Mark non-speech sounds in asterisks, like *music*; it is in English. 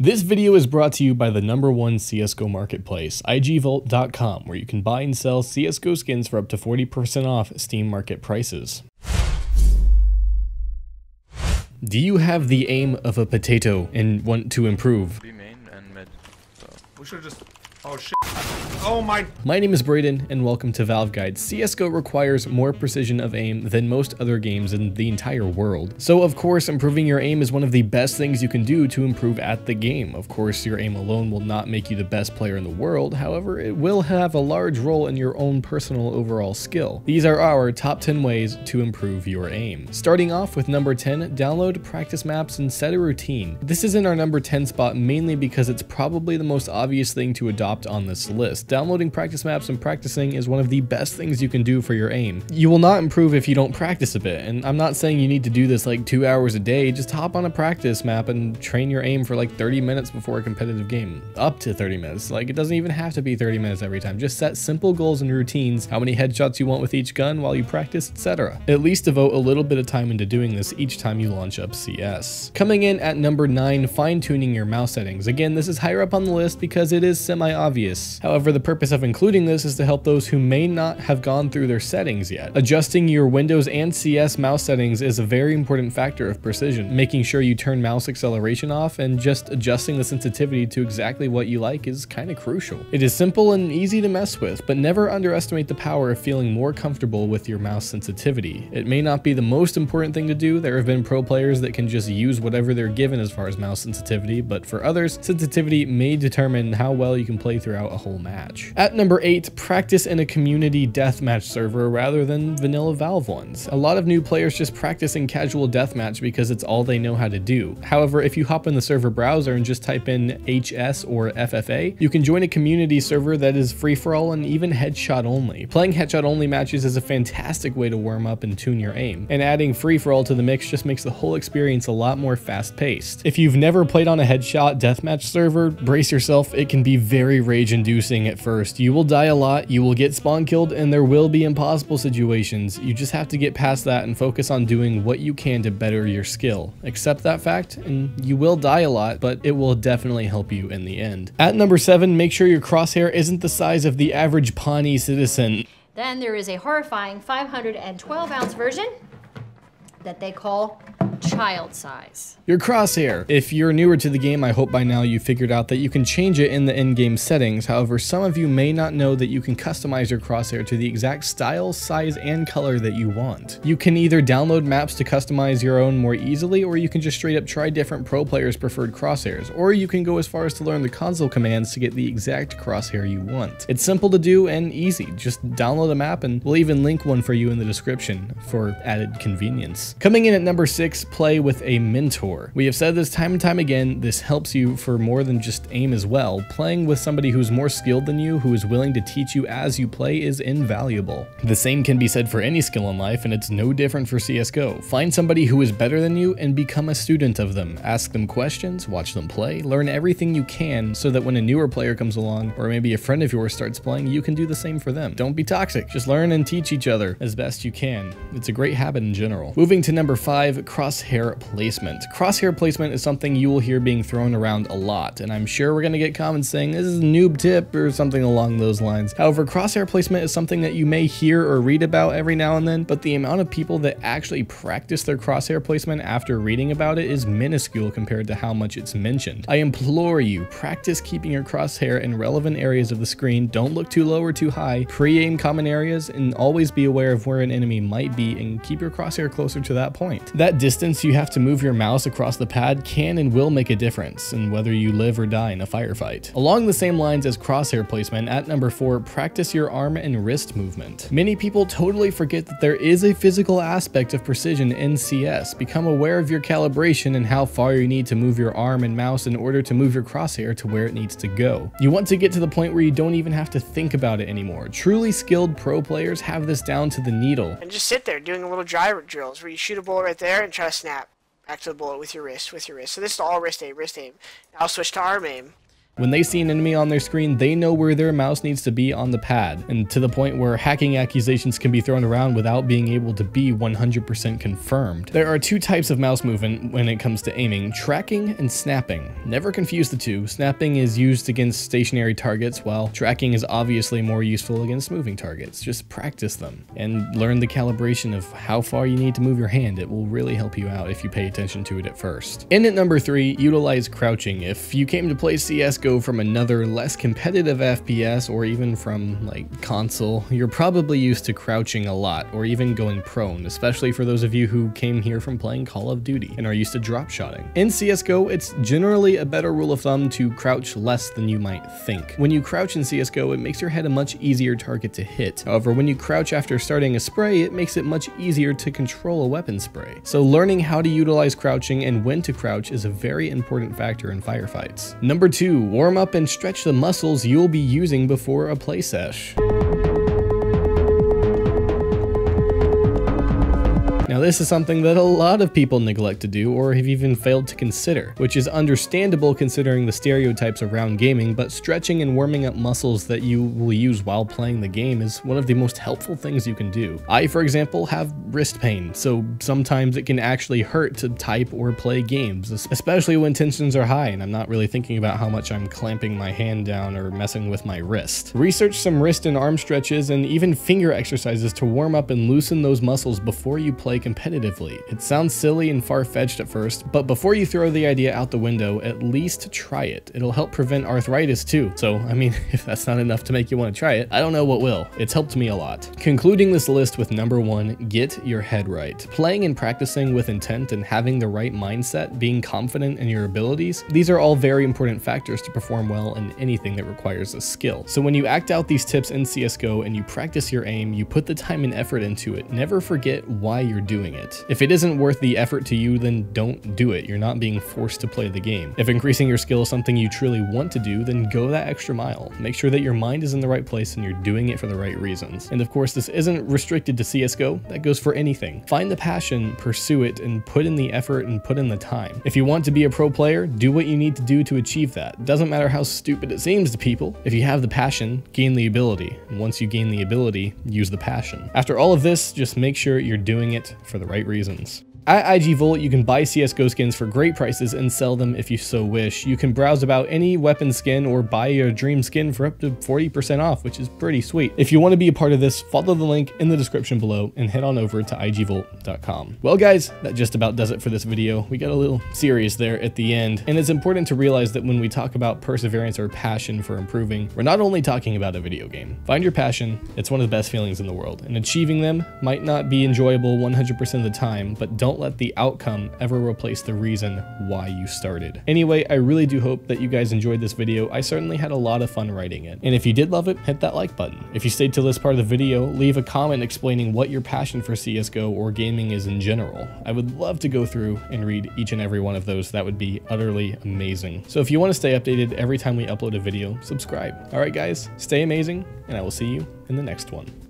This video is brought to you by the number one CSGO marketplace, igvault.com, where you can buy and sell CSGO skins for up to 40% off Steam market prices. Do you have the aim of a potato and want to improve? B main and mid. So We should just. Oh shit. Oh my. My name is Braden, and welcome to Valve Guide. CSGO requires more precision of aim than most other games in the entire world. So of course, improving your aim is one of the best things you can do to improve at the game. Of course, your aim alone will not make you the best player in the world, however, it will have a large role in your own personal overall skill. These are our top 10 ways to improve your aim. Starting off with number 10, download practice maps and set a routine. This is in our number 10 spot mainly because it's probably the most obvious thing to adopt on this list. Downloading practice maps and practicing is one of the best things you can do for your aim. You will not improve if you don't practice a bit, and I'm not saying you need to do this like two hours a day, just hop on a practice map and train your aim for like 30 minutes before a competitive game. Up to 30 minutes. Like it doesn't even have to be 30 minutes every time. Just set simple goals and routines, how many headshots you want with each gun while you practice, etc. At least devote a little bit of time into doing this each time you launch up CS. Coming in at number 9, fine-tuning your mouse settings. Again, this is higher up on the list because it is semi-obvious. However, the purpose of including this is to help those who may not have gone through their settings yet. Adjusting your Windows and CS mouse settings is a very important factor of precision, making sure you turn mouse acceleration off and just adjusting the sensitivity to exactly what you like is kind of crucial. It is simple and easy to mess with, but never underestimate the power of feeling more comfortable with your mouse sensitivity. It may not be the most important thing to do, there have been pro players that can just use whatever they're given as far as mouse sensitivity, but for others, sensitivity may determine how well you can play throughout a whole match. At number 8, practice in a community deathmatch server rather than vanilla Valve ones. A lot of new players just practice in casual deathmatch because it's all they know how to do. However, if you hop in the server browser and just type in HS or FFA, you can join a community server that is free for all and even headshot only. Playing headshot only matches is a fantastic way to warm up and tune your aim, and adding free for all to the mix just makes the whole experience a lot more fast paced. If you've never played on a headshot deathmatch server, brace yourself, it can be very rage inducing at first. You will die a lot, you will get spawn killed, and there will be impossible situations. You just have to get past that and focus on doing what you can to better your skill. Accept that fact, and you will die a lot, but it will definitely help you in the end. At number 7, make sure your crosshair isn't the size of the average Pawnee citizen. Then there is a horrifying 512 ounce version that they call child size. Your crosshair. If you're newer to the game, I hope by now you figured out that you can change it in the in-game settings. However, some of you may not know that you can customize your crosshair to the exact style, size, and color that you want. You can either download maps to customize your own more easily, or you can just straight up try different pro players' preferred crosshairs, or you can go as far as to learn the console commands to get the exact crosshair you want. It's simple to do and easy. Just download a map and we'll even link one for you in the description for added convenience. Coming in at number 6, play with a mentor. We have said this time and time again, this helps you for more than just aim as well. Playing with somebody who's more skilled than you, who is willing to teach you as you play is invaluable. The same can be said for any skill in life and it's no different for CSGO. Find somebody who is better than you and become a student of them. Ask them questions, watch them play, learn everything you can so that when a newer player comes along or maybe a friend of yours starts playing, you can do the same for them. Don't be toxic, just learn and teach each other as best you can. It's a great habit in general. Moving to number 5, crosshair placement. Crosshair placement is something you will hear being thrown around a lot, and I'm sure we're going to get comments saying this is a noob tip or something along those lines. However, crosshair placement is something that you may hear or read about every now and then, but the amount of people that actually practice their crosshair placement after reading about it is minuscule compared to how much it's mentioned. I implore you, practice keeping your crosshair in relevant areas of the screen, don't look too low or too high, pre-aim common areas, and always be aware of where an enemy might be and keep your crosshair closer to that point. That distance you have to move your mouse across the pad can and will make a difference in whether you live or die in a firefight. Along the same lines as crosshair placement, at number 4, practice your arm and wrist movement. Many people totally forget that there is a physical aspect of precision in CS. Become aware of your calibration and how far you need to move your arm and mouse in order to move your crosshair to where it needs to go. You want to get to the point where you don't even have to think about it anymore. Truly skilled pro players have this down to the needle. and just sit there doing a little gyro drills where you shoot a ball right there and try to snap back to the bullet with your wrist, with your wrist. So this is all wrist aim, wrist aim. Now switch to arm aim. When they see an enemy on their screen, they know where their mouse needs to be on the pad, and to the point where hacking accusations can be thrown around without being able to be 100% confirmed. There are two types of mouse movement when it comes to aiming, tracking and snapping. Never confuse the two. Snapping is used against stationary targets, while tracking is obviously more useful against moving targets. Just practice them and learn the calibration of how far you need to move your hand. It will really help you out if you pay attention to it at first. In at number three, utilize crouching. If you came to play CSGO from another less competitive FPS or even from like console, you're probably used to crouching a lot or even going prone, especially for those of you who came here from playing Call of Duty and are used to drop shotting. In CSGO, it's generally a better rule of thumb to crouch less than you might think. When you crouch in CSGO, it makes your head a much easier target to hit. However, when you crouch after starting a spray, it makes it much easier to control a weapon spray. So learning how to utilize crouching and when to crouch is a very important factor in firefights. Number two, warm up and stretch the muscles you'll be using before a play sesh. Now this is something that a lot of people neglect to do or have even failed to consider, which is understandable considering the stereotypes around gaming, but stretching and warming up muscles that you will use while playing the game is one of the most helpful things you can do. I, for example, have wrist pain, so sometimes it can actually hurt to type or play games, especially when tensions are high and I'm not really thinking about how much I'm clamping my hand down or messing with my wrist. Research some wrist and arm stretches and even finger exercises to warm up and loosen those muscles before you play competitively. It sounds silly and far-fetched at first, but before you throw the idea out the window, at least try it. It'll help prevent arthritis too. So, I mean, *laughs* if that's not enough to make you want to try it, I don't know what will. It's helped me a lot. Concluding this list with number one, get your head right. Playing and practicing with intent and having the right mindset, being confident in your abilities, these are all very important factors to perform well in anything that requires a skill. So when you act out these tips in CSGO and you practice your aim, you put the time and effort into it, never forget why you're doing doing it. If it isn't worth the effort to you, then don't do it. You're not being forced to play the game. If increasing your skill is something you truly want to do, then go that extra mile. Make sure that your mind is in the right place and you're doing it for the right reasons. And of course, this isn't restricted to CSGO, that goes for anything. Find the passion, pursue it, and put in the effort and put in the time. If you want to be a pro player, do what you need to do to achieve that. Doesn't matter how stupid it seems to people. If you have the passion, gain the ability. And once you gain the ability, use the passion. After all of this, just make sure you're doing it for the right reasons. At IGVault, you can buy CSGO skins for great prices and sell them if you so wish. You can browse about any weapon skin or buy your dream skin for up to 40% off, which is pretty sweet. If you want to be a part of this, follow the link in the description below and head on over to igvault.com. Well guys, that just about does it for this video. We got a little serious there at the end, and it's important to realize that when we talk about perseverance or passion for improving, we're not only talking about a video game. Find your passion, it's one of the best feelings in the world, and achieving them might not be enjoyable 100% of the time, but don't don't let the outcome ever replace the reason why you started. Anyway, I really do hope that you guys enjoyed this video. I certainly had a lot of fun writing it. And if you did love it, hit that like button. If you stayed till this part of the video, leave a comment explaining what your passion for CSGO or gaming is in general. I would love to go through and read each and every one of those. That would be utterly amazing. So if you want to stay updated every time we upload a video, subscribe. All right, guys, stay amazing, and I will see you in the next one.